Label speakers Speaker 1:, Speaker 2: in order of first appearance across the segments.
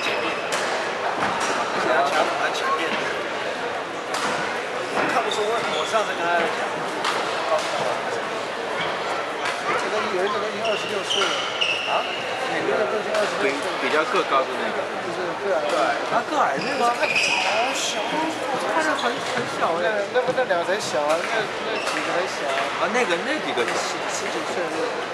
Speaker 1: 前看不出我上次跟他二十六岁啊
Speaker 2: 比比较个高的那个就是个
Speaker 1: 矮
Speaker 2: 啊个矮那个好小很很小那小啊那那几个才小啊那个那几个十十九岁那个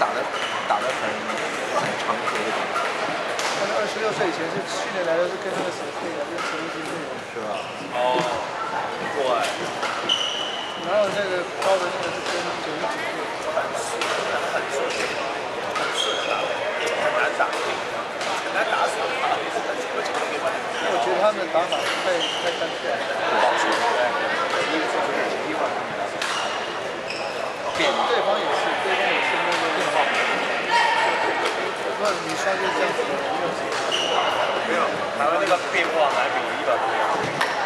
Speaker 2: 打的打的很很长规的感觉是二十六岁以前是去年来的，是跟那个谁配的，就是九一九那。是吧？
Speaker 1: 哦，对。然后那个高的那个是跟九一九对，很很顺，很顺打，很难打，很难打，很难打。我觉得他们打法太太干脆了。对。
Speaker 2: 你说就这样子，
Speaker 1: 没有，没有，台湾那个变化还比日本不一样。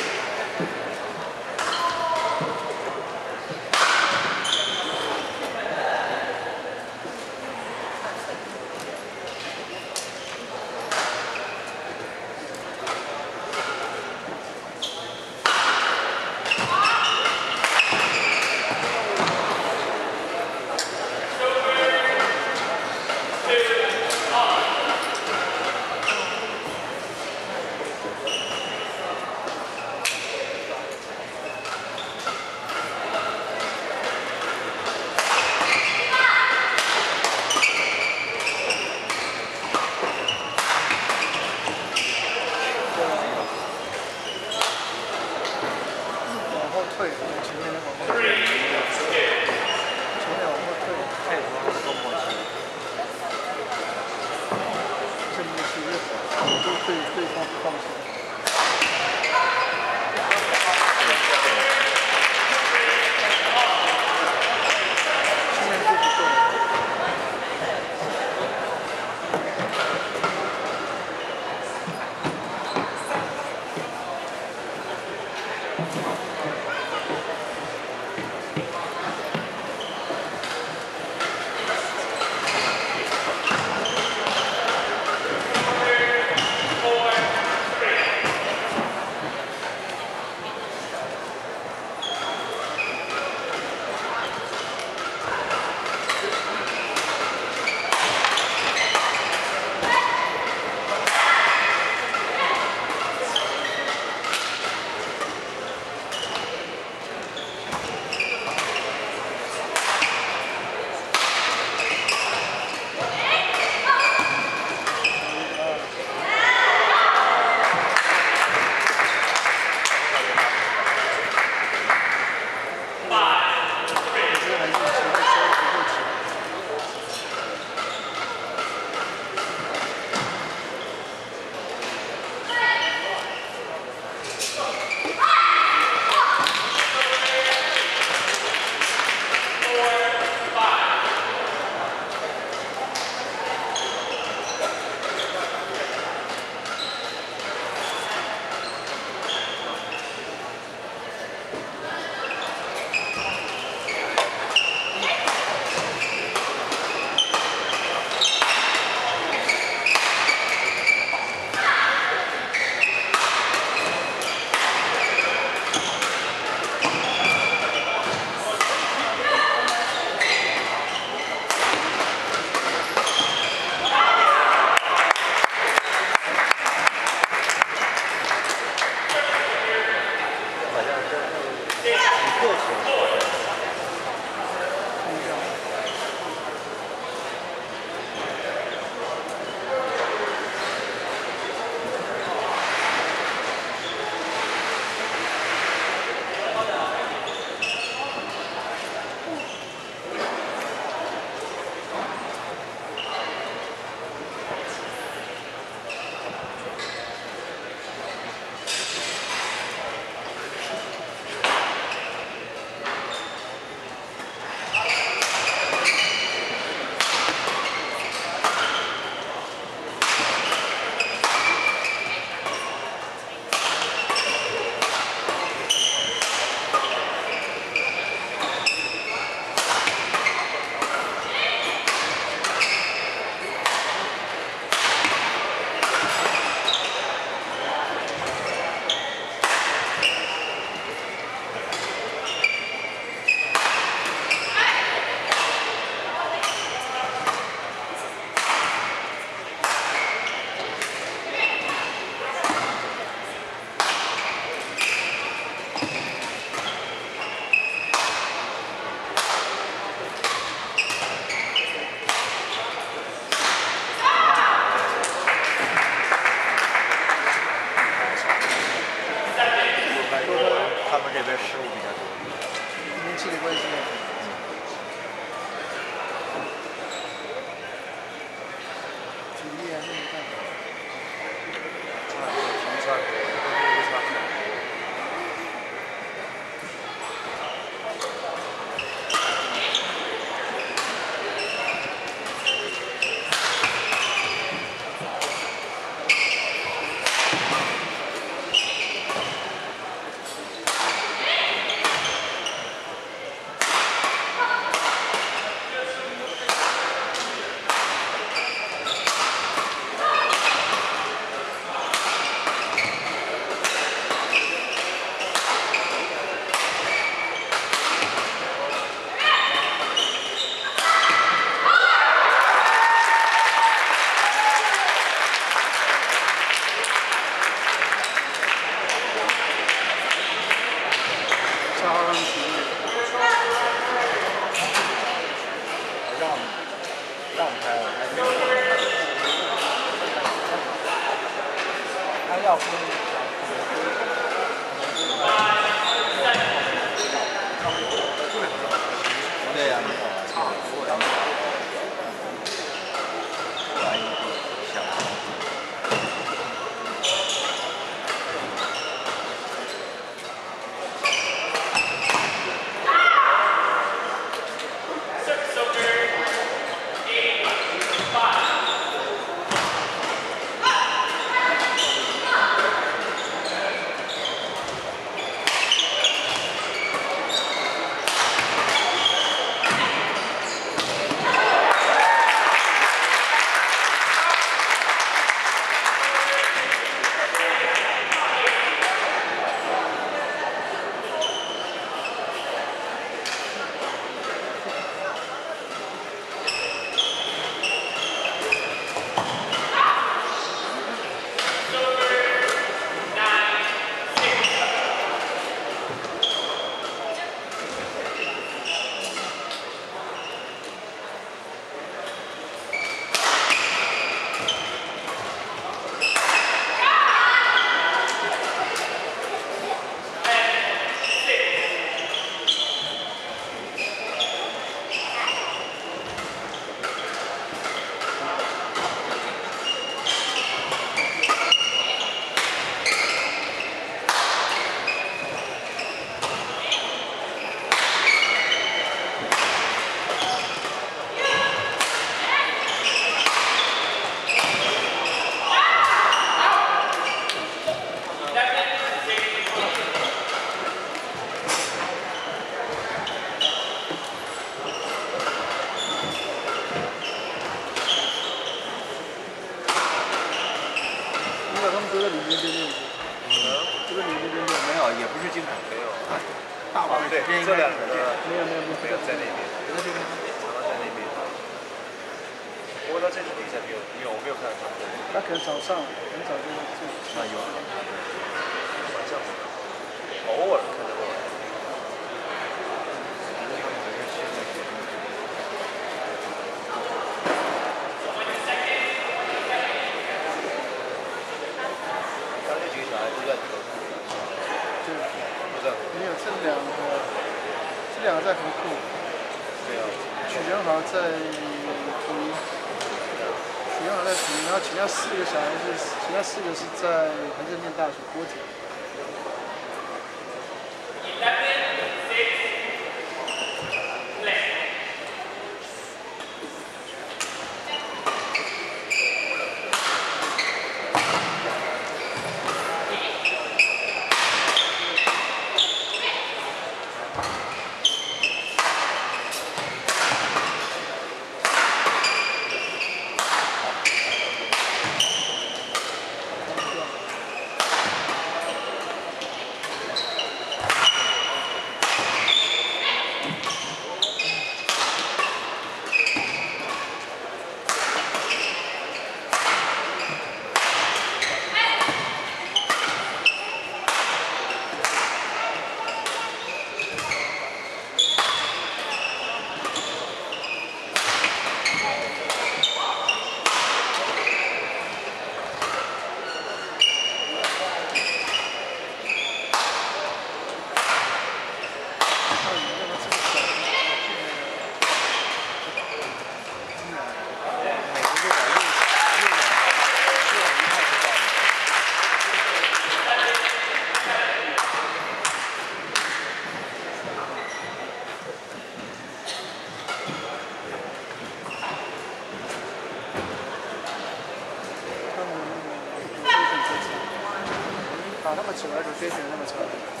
Speaker 2: 打那么久了，rotation 那么长。